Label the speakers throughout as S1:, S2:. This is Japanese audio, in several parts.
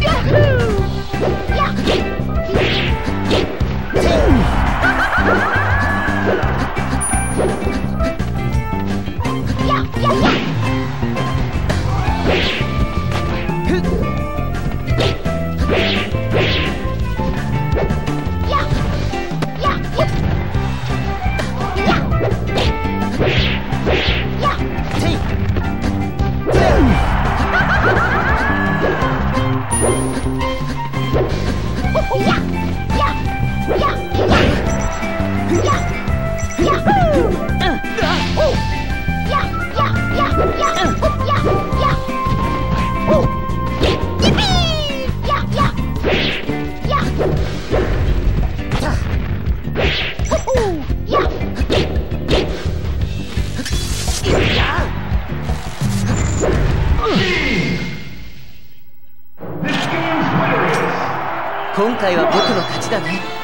S1: Yahoo! 今回は僕の勝ちだね。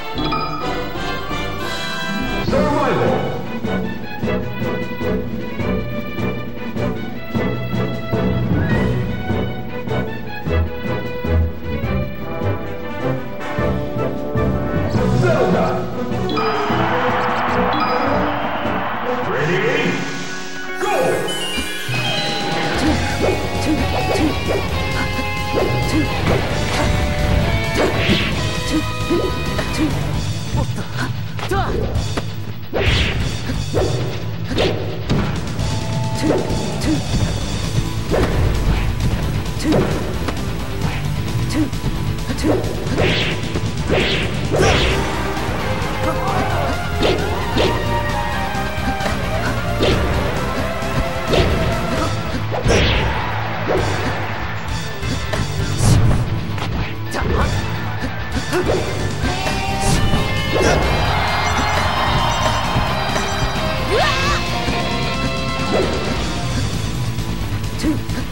S2: Two.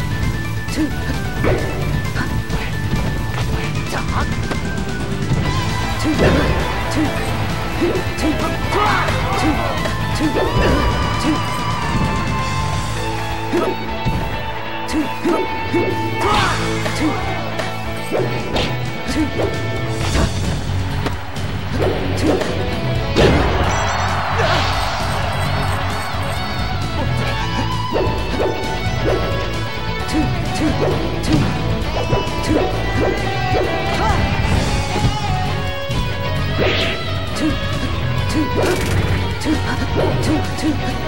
S2: Two.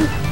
S1: too.